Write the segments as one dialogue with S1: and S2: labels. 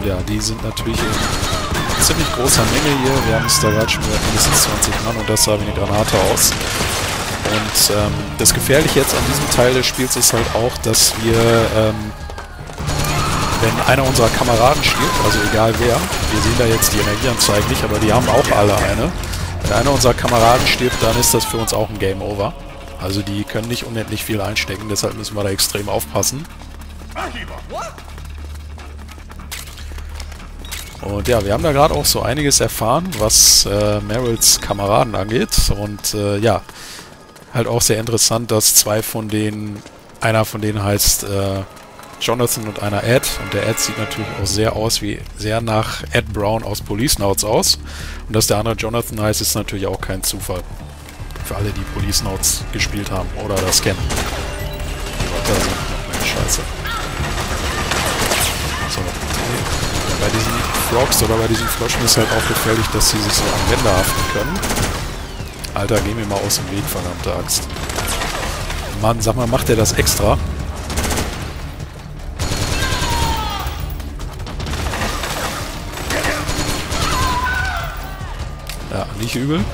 S1: Und ja, die sind natürlich in ziemlich großer Menge hier. Wir haben es da gerade schon mit mindestens 20 Mann und das sah wie eine Granate aus. Und ähm, das Gefährliche jetzt an diesem Teil des Spiels ist halt auch, dass wir, ähm, wenn einer unserer Kameraden stirbt, also egal wer, wir sehen da jetzt die Energieanzeigen nicht, aber die haben auch alle eine. Wenn einer unserer Kameraden stirbt, dann ist das für uns auch ein Game Over. Also die können nicht unendlich viel einstecken, deshalb müssen wir da extrem aufpassen. Und ja, wir haben da gerade auch so einiges erfahren, was äh, Merrills Kameraden angeht. Und äh, ja, halt auch sehr interessant, dass zwei von denen, einer von denen heißt äh, Jonathan und einer Ed. Und der Ed sieht natürlich auch sehr aus wie sehr nach Ed Brown aus Police Notes aus. Und dass der andere Jonathan heißt, ist natürlich auch kein Zufall. Für alle, die Police Notes gespielt haben oder das kennen. Da sind noch mehr Scheiße. So. Bei diesen Frogs oder bei diesen Floschen ist halt auch gefährlich, dass sie sich so am Wände haften können. Alter, geh mir mal aus dem Weg, verdammte Axt. Mann, sag mal, macht der das extra? Ja, nicht übel.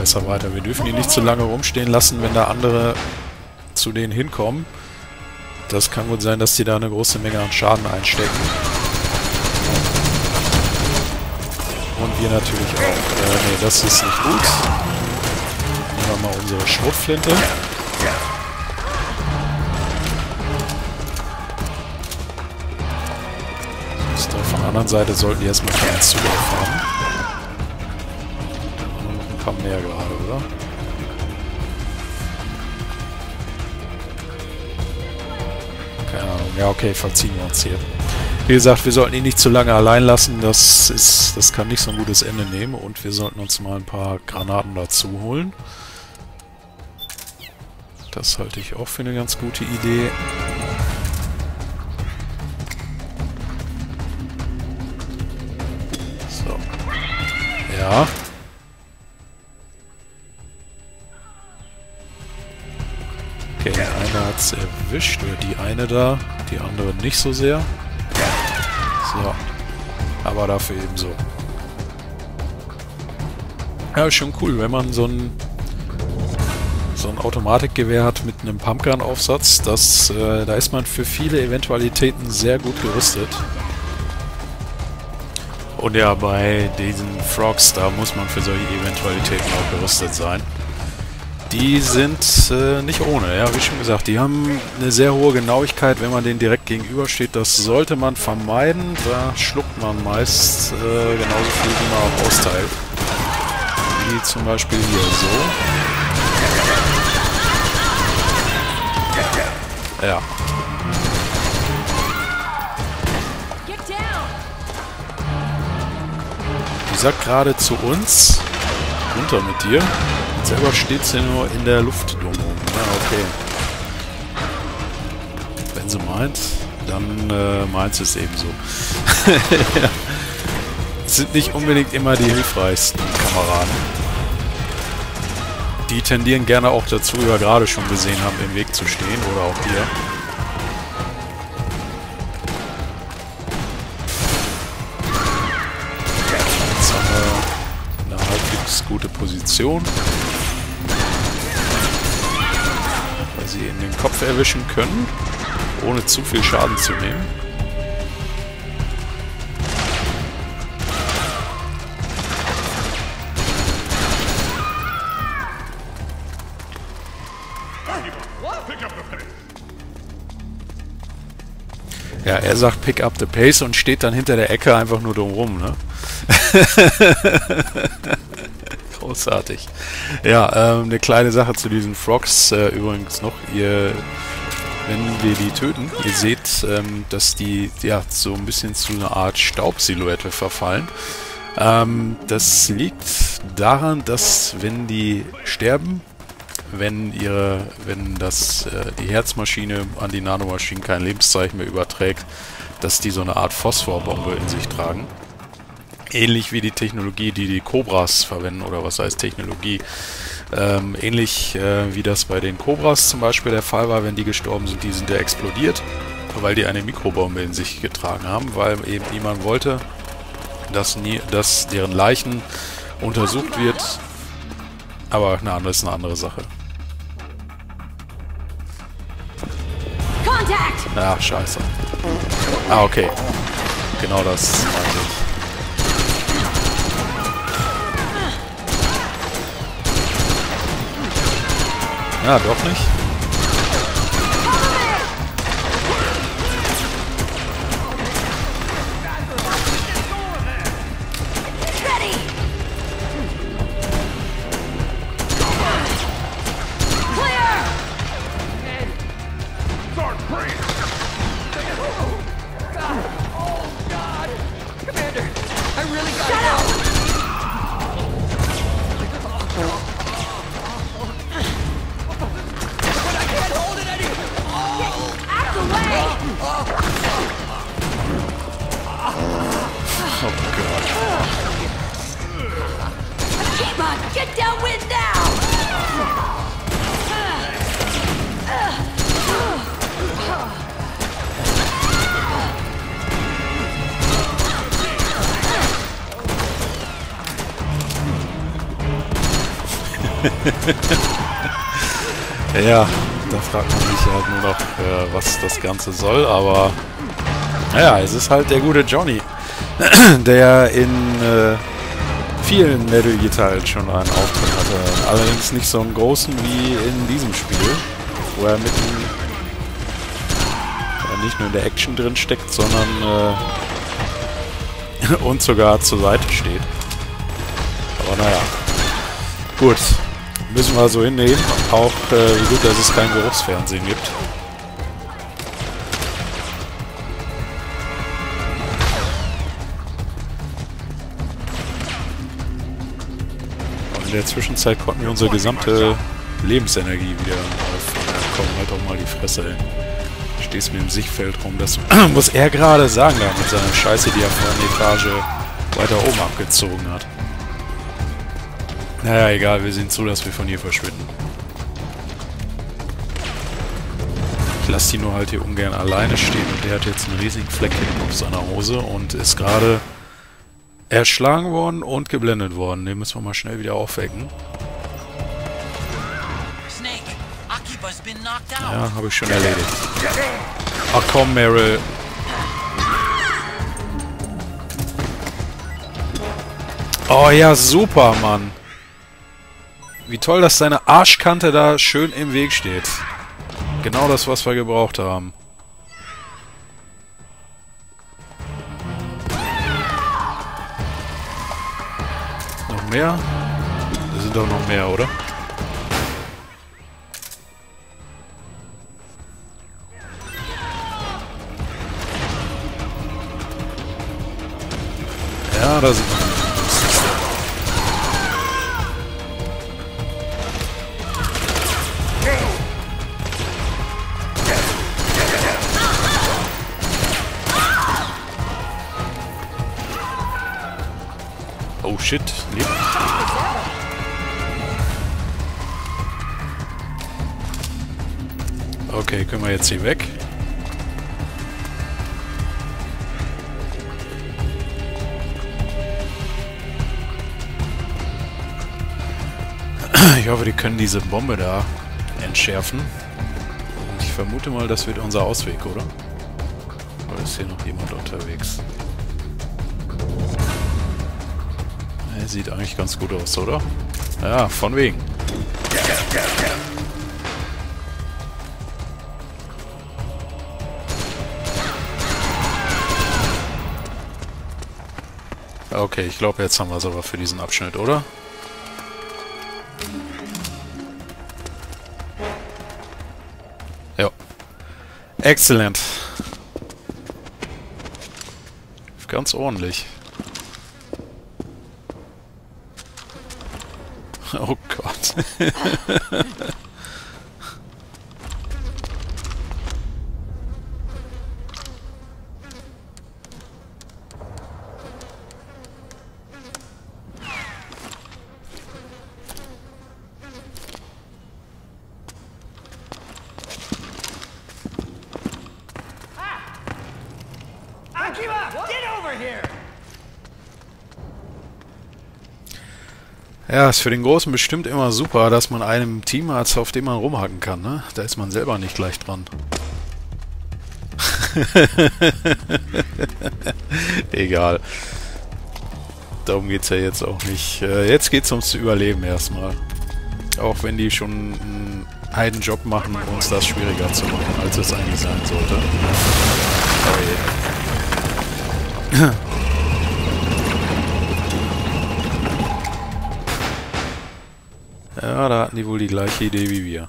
S1: Besser weiter. Wir dürfen die nicht zu lange rumstehen lassen, wenn da andere zu denen hinkommen. Das kann gut sein, dass die da eine große Menge an Schaden einstecken. Und wir natürlich auch. Äh, nee, das ist nicht gut. Nehmen wir mal unsere Schrotflinte. So, von der anderen Seite sollten die erstmal keinen Zulauf haben. Mehr gerade, oder? Keine Ahnung. Ja, okay, verziehen wir uns hier. Wie gesagt, wir sollten ihn nicht zu lange allein lassen. Das ist, das kann nicht so ein gutes Ende nehmen. Und wir sollten uns mal ein paar Granaten dazu holen. Das halte ich auch für eine ganz gute Idee. So. Ja. Erwischt, oder die eine da, die andere nicht so sehr. So. Aber dafür ebenso. Ja, ist schon cool, wenn man so ein so ein Automatikgewehr hat mit einem Pumpgun-Aufsatz. Äh, da ist man für viele Eventualitäten sehr gut gerüstet. Und ja, bei diesen Frogs, da muss man für solche Eventualitäten auch gerüstet sein. Die sind äh, nicht ohne, ja, wie schon gesagt, die haben eine sehr hohe Genauigkeit, wenn man denen direkt gegenübersteht. Das sollte man vermeiden, da schluckt man meist äh, genauso viel, wie man auch austeilt. Wie zum Beispiel hier so. Ja. Die sagt gerade zu uns, runter mit dir. Selber steht sie nur in der Luft dumm rum. Ja, okay. Wenn sie meint, dann äh, meint sie es ebenso. sind nicht unbedingt immer die hilfreichsten Kameraden. Die tendieren gerne auch dazu, wie wir gerade schon gesehen haben, im Weg zu stehen. Oder auch hier. Jetzt haben wir eine halbwegs gute Position. Kopf erwischen können, ohne zu viel Schaden zu nehmen. Ja, er sagt pick up the pace und steht dann hinter der Ecke einfach nur drum rum, ne? Großartig. Ja, ähm, eine kleine Sache zu diesen Frogs äh, übrigens noch. Ihr, wenn wir die töten, ihr seht, ähm, dass die ja so ein bisschen zu einer Art Staubsilhouette verfallen. Ähm, das liegt daran, dass wenn die sterben, wenn ihre, wenn das äh, die Herzmaschine an die Nanomaschinen kein Lebenszeichen mehr überträgt, dass die so eine Art Phosphorbombe in sich tragen. Ähnlich wie die Technologie, die die Cobras verwenden, oder was heißt Technologie, Ähm, ähnlich äh, wie das bei den Cobras zum Beispiel der Fall war, wenn die gestorben sind, die sind ja explodiert, weil die eine Mikrobombe in sich getragen haben, weil eben niemand wollte, dass, nie, dass deren Leichen untersucht wird. Aber eine andere ist eine andere Sache. Ach, scheiße. Ah, okay. Genau das meinte ich. Ja, doch nicht. ja, da fragt man sich halt nur noch, äh, was das Ganze soll, aber naja, es ist halt der gute Johnny, der in äh, vielen Metal Gear schon einen Auftritt hatte. Allerdings nicht so einen großen wie in diesem Spiel, wo er mitten äh, nicht nur in der Action drin steckt, sondern äh, und sogar zur Seite steht. Aber naja. Gut, Müssen wir so hinnehmen. Auch äh, gut, dass es kein Geruchsfernsehen gibt. Und in der Zwischenzeit konnten wir unsere gesamte Lebensenergie wieder aufnehmen. Komm, halt auch mal die Fresse, ey. Stehst mir im Sichtfeld rum. Das muss er gerade sagen da mit seiner Scheiße, die er von der Etage weiter oben abgezogen hat. Naja, egal, wir sehen zu, dass wir von hier verschwinden. Ich lasse die nur halt hier ungern alleine stehen und der hat jetzt einen riesigen Fleck hinten auf seiner Hose und ist gerade erschlagen worden und geblendet worden. Den müssen wir mal schnell wieder aufwecken. Ja, habe ich schon erledigt. Ach komm, Meryl. Oh ja, super, Mann. Wie toll, dass seine Arschkante da schön im Weg steht. Genau das, was wir gebraucht haben. Noch mehr? Da sind doch noch mehr, oder? Ja, da sind noch. Shit. Lebt. Okay, können wir jetzt hier weg. Ich hoffe, die können diese Bombe da entschärfen. Ich vermute mal, das wird unser Ausweg, oder? Oder ist hier noch jemand unterwegs? Sieht eigentlich ganz gut aus, oder? Ja, von wegen. Okay, ich glaube, jetzt haben wir es aber für diesen Abschnitt, oder? Ja. Exzellent. Ganz ordentlich. Ah! Akima, get over here! Ja, ist für den Großen bestimmt immer super, dass man einen Team hat, auf dem man rumhacken kann, ne? Da ist man selber nicht gleich dran. Egal. Darum geht's ja jetzt auch nicht. Äh, jetzt geht's ums Überleben erstmal. Auch wenn die schon einen Heidenjob machen, uns das schwieriger zu machen, als es eigentlich sein sollte. Oh je. Da hatten die wohl die gleiche Idee wie wir.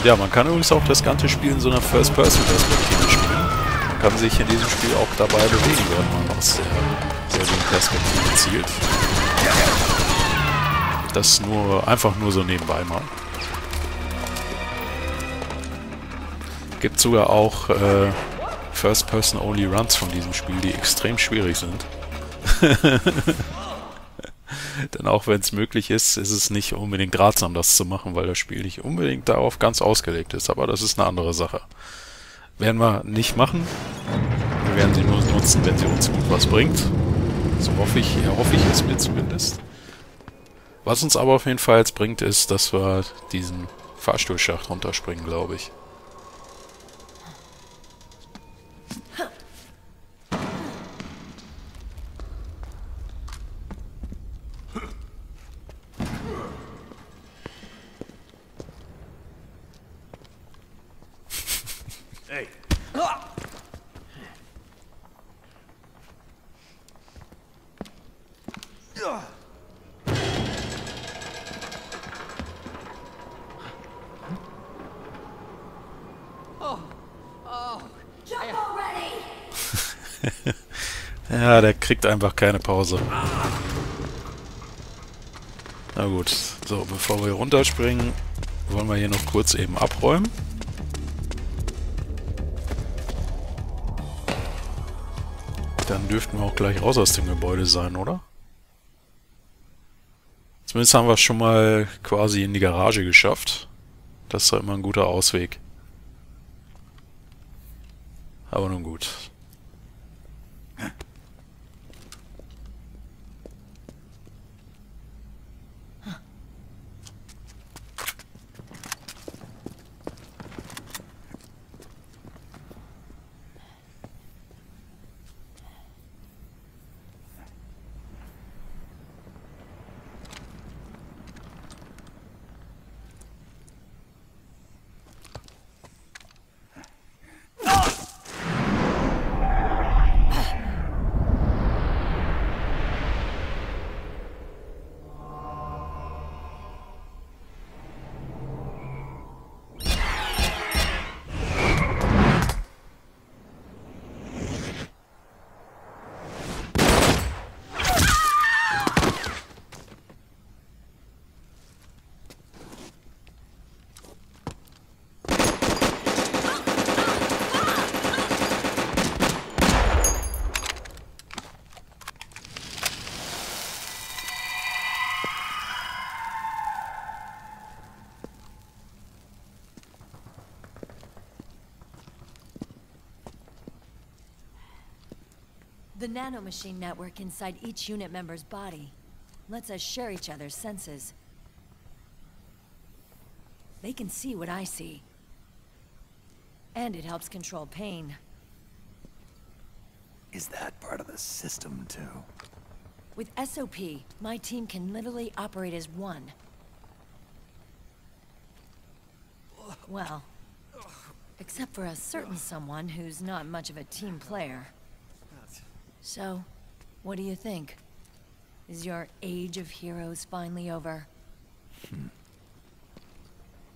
S1: Und ja, man kann übrigens auch das ganze Spiel in so einer First-Person-Perspektive spielen. Man kann sich in diesem Spiel auch dabei bewegen, während man aus der Perspektive zielt. Das nur einfach nur so nebenbei mal. Gibt sogar auch äh, First-Person-Only-Runs von diesem Spiel, die extrem schwierig sind. Denn auch wenn es möglich ist, ist es nicht unbedingt ratsam, das zu machen, weil das Spiel nicht unbedingt darauf ganz ausgelegt ist. Aber das ist eine andere Sache. Werden wir nicht machen. Wir werden sie nur nutzen, wenn sie uns gut was bringt. So hoffe ich, hoffe ich es mir zumindest. Was uns aber auf jeden Fall jetzt bringt, ist, dass wir diesen Fahrstuhlschacht runterspringen, glaube ich.
S2: Already!
S1: Ja, der kriegt einfach keine Pause. Na gut, so, bevor wir runterspringen, wollen wir hier noch kurz eben abräumen. Dürften wir auch gleich raus aus dem Gebäude sein, oder? Zumindest haben wir es schon mal quasi in die Garage geschafft. Das ist ja immer ein guter Ausweg. Aber nun gut.
S2: The nanomachine network inside each unit member's body lets us share each other's senses. They can see what I see. And it helps control pain.
S3: Is that part of the system, too?
S2: With SOP, my team can literally operate as one. Well, except for a certain someone who's not much of a team player. So, what do you think? Is your age of heroes finally over? Hmm.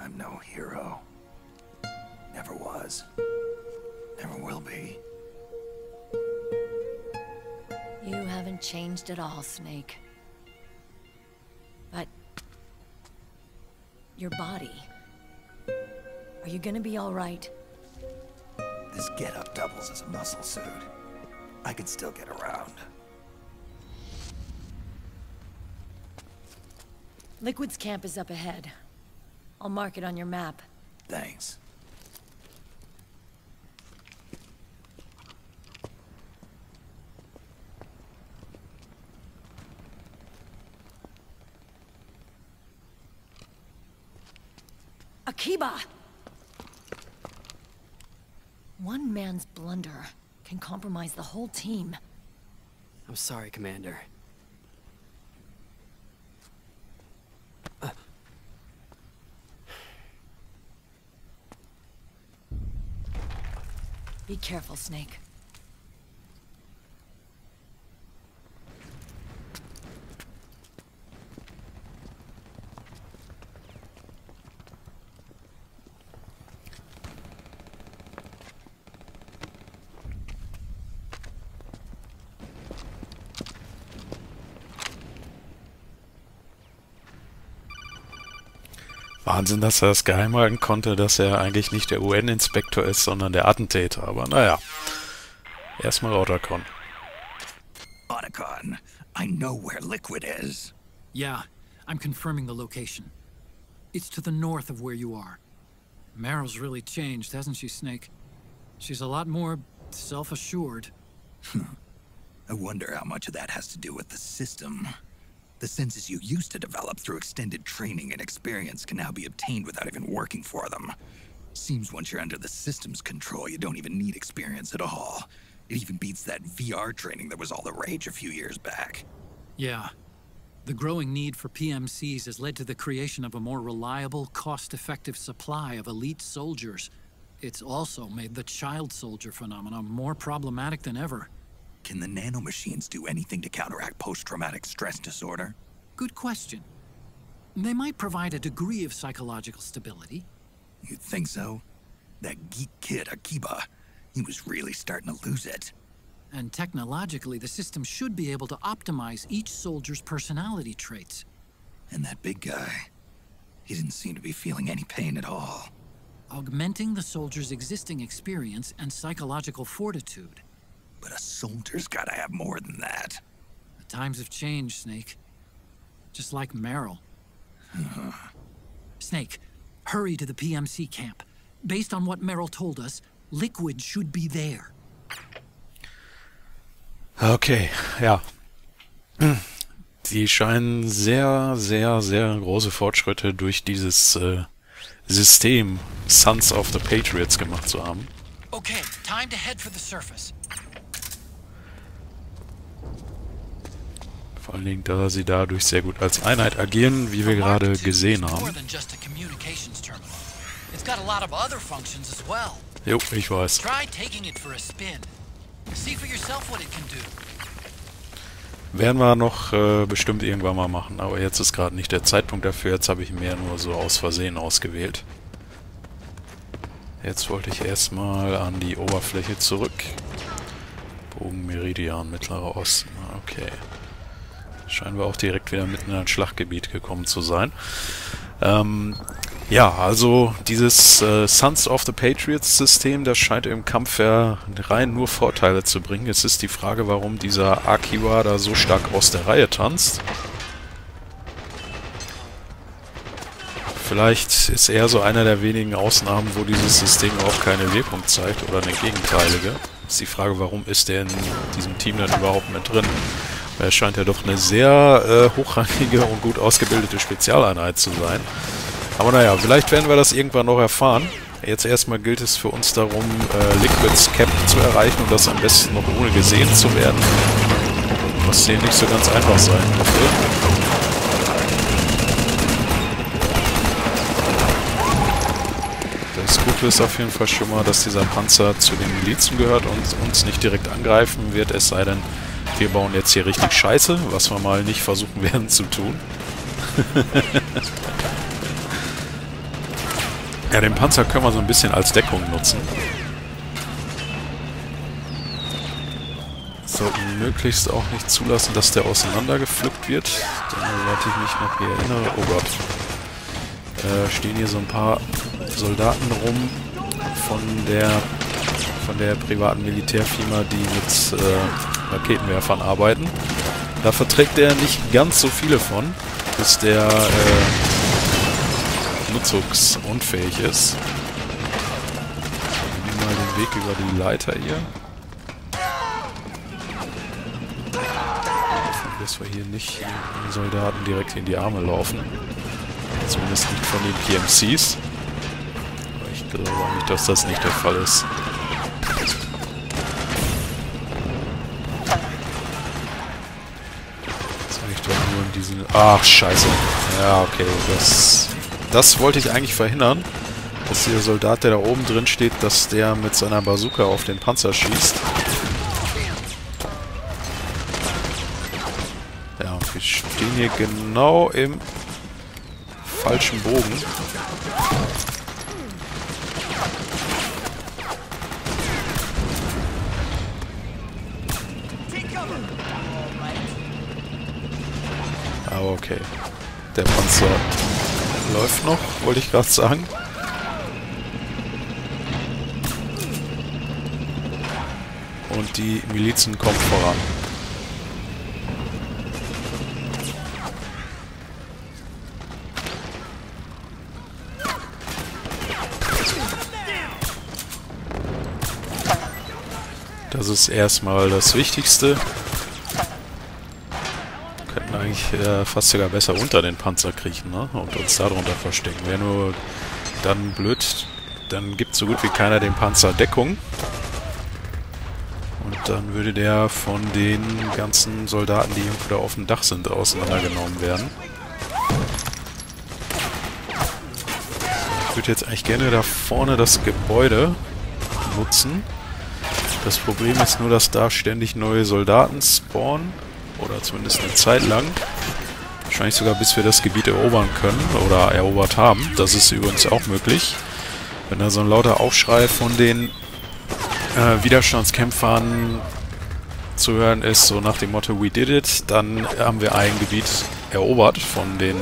S3: I'm no hero. Never was. Never will be.
S2: You haven't changed at all, Snake. But... Your body... Are you gonna be alright?
S3: This getup doubles as a muscle suit. I can still get around.
S2: Liquid's camp is up ahead. I'll mark it on your map.
S3: Thanks.
S2: Akiba! One man's blunder can compromise the whole team.
S4: I'm sorry, Commander.
S2: Be careful, Snake.
S1: Wahnsinn, dass er das geheim halten konnte, dass er eigentlich nicht der UN-Inspektor ist, sondern der Attentäter. Aber naja. Erstmal Otacon.
S3: Otacon, I know where Liquid is.
S5: Yeah, I'm confirming the location. It's to the north of where you are. Meryl's really changed, hasn't she, Snake? She's a lot more self-assured.
S3: I wonder how much of that has to do with the system. The senses you used to develop through extended training and experience can now be obtained without even working for them. Seems once you're under the system's control, you don't even need experience at all. It even beats that VR training that was all the rage a few years back.
S5: Yeah. The growing need for PMCs has led to the creation of a more reliable, cost-effective supply of elite soldiers. It's also made the child soldier phenomenon more problematic than ever.
S3: Can the nanomachines do anything to counteract post-traumatic stress disorder?
S5: Good question. They might provide a degree of psychological stability.
S3: You'd think so? That geek kid, Akiba, he was really starting to lose it.
S5: And technologically, the system should be able to optimize each soldier's personality traits.
S3: And that big guy, he didn't seem to be feeling any pain at all.
S5: Augmenting the soldier's existing experience and psychological fortitude.
S3: But a soldier's gotta have more than that.
S5: The times have changed, Snake. Just like Meryl. Snake, hurry to the PMC camp. Based on what Meryl told us, Liquid should be there.
S1: Okay, ja. Die scheinen sehr, sehr, sehr große Fortschritte durch dieses äh, System Sons of the Patriots gemacht zu haben.
S5: Okay, time to head for the surface.
S1: Vor allen Dingen, da sie dadurch sehr gut als Einheit agieren, wie wir gerade gesehen haben. Jo, ich weiß. Werden wir noch äh, bestimmt irgendwann mal machen, aber jetzt ist gerade nicht der Zeitpunkt dafür. Jetzt habe ich mehr nur so aus Versehen ausgewählt. Jetzt wollte ich erstmal an die Oberfläche zurück. Bogen Meridian, Mittlerer Osten. Okay. Scheinen wir auch direkt wieder mitten in ein Schlachtgebiet gekommen zu sein. Ähm, ja, also dieses äh, Sons of the Patriots System, das scheint im Kampf ja rein nur Vorteile zu bringen. Jetzt ist die Frage, warum dieser Akiba da so stark aus der Reihe tanzt. Vielleicht ist er so einer der wenigen Ausnahmen, wo dieses System auch keine Wirkung zeigt oder eine gegenteilige. Ist die Frage, warum ist der in diesem Team dann überhaupt mit drin? Er scheint ja doch eine sehr äh, hochrangige und gut ausgebildete Spezialeinheit zu sein. Aber naja, vielleicht werden wir das irgendwann noch erfahren. Jetzt erstmal gilt es für uns darum, äh, Liquids Cap zu erreichen und das am besten noch ohne gesehen zu werden. Was hier nicht so ganz einfach sein dürfte. Das Gute ist auf jeden Fall schon mal, dass dieser Panzer zu den Milizen gehört und uns nicht direkt angreifen wird, es sei denn, wir bauen jetzt hier richtig Scheiße, was wir mal nicht versuchen werden zu tun. ja, den Panzer können wir so ein bisschen als Deckung nutzen. Sollten möglichst auch nicht zulassen, dass der auseinandergepflückt wird. Denn soweit ich mich noch hier erinnere... Oh Gott. äh, stehen hier so ein paar Soldaten rum von der von der privaten Militärfirma, die mit äh, Raketenwerfern arbeiten. Da verträgt er nicht ganz so viele von, bis der äh, nutzungsunfähig ist. Wir nehmen mal den Weg über die Leiter hier. Dass wir hier nicht den Soldaten direkt in die Arme laufen. Zumindest nicht von den PMCs. Aber ich glaube nicht, dass das nicht der Fall ist. Ich doch nur in diesen... Ach, scheiße. Ja, okay, das... Das wollte ich eigentlich verhindern. Dass der Soldat, der da oben drin steht, dass der mit seiner Bazooka auf den Panzer schießt. Ja, und wir stehen hier genau im falschen Bogen. Der Panzer läuft noch, wollte ich gerade sagen. Und die Milizen kommen voran. Das ist erstmal das Wichtigste. Eigentlich äh, fast sogar besser unter den Panzer kriechen ne? und uns darunter verstecken. Wäre nur dann blöd, dann gibt so gut wie keiner den Panzer Deckung. Und dann würde der von den ganzen Soldaten, die irgendwo da auf dem Dach sind, auseinandergenommen werden. Ich würde jetzt eigentlich gerne da vorne das Gebäude nutzen. Das Problem ist nur, dass da ständig neue Soldaten spawnen. Oder zumindest eine Zeit lang. Wahrscheinlich sogar bis wir das Gebiet erobern können. Oder erobert haben. Das ist übrigens auch möglich. Wenn da so ein lauter Aufschrei von den äh, Widerstandskämpfern zu hören ist, so nach dem Motto We did it, dann haben wir ein Gebiet erobert von den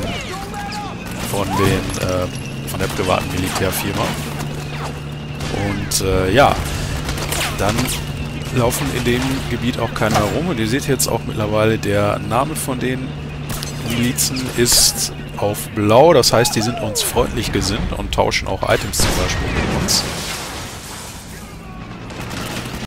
S1: von den äh, von der privaten Militärfirma. Und äh, ja, dann laufen in dem Gebiet auch keine herum. Und ihr seht jetzt auch mittlerweile, der Name von den Milizen ist auf blau. Das heißt, die sind uns freundlich gesinnt und tauschen auch Items zum Beispiel mit uns.